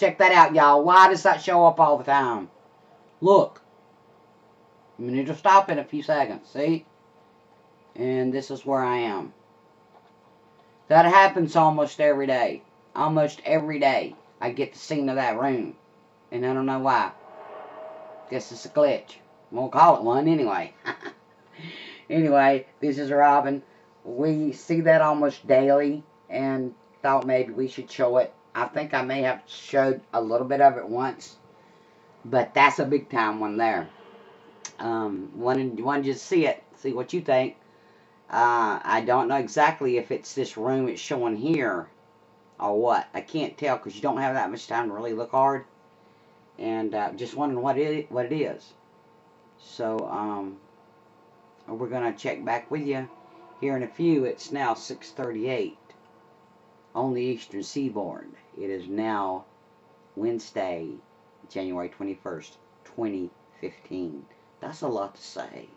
Check that out, y'all. Why does that show up all the time? Look. I'm going to stop in a few seconds. See? And this is where I am. That happens almost every day. Almost every day. I get the scene of that room. And I don't know why. Guess it's a glitch. Won't call it one anyway. anyway, this is Robin. We see that almost daily and thought maybe we should show it. I think I may have showed a little bit of it once. But that's a big time one there. Um, wanted, wanted you see it. See what you think. Uh, I don't know exactly if it's this room it's showing here or what. I can't tell because you don't have that much time to really look hard. And uh, just wondering what it what it is. So um, we're gonna check back with you here in a few. It's now 6:38 on the Eastern Seaboard. It is now Wednesday, January 21st, 2015. That's a lot to say.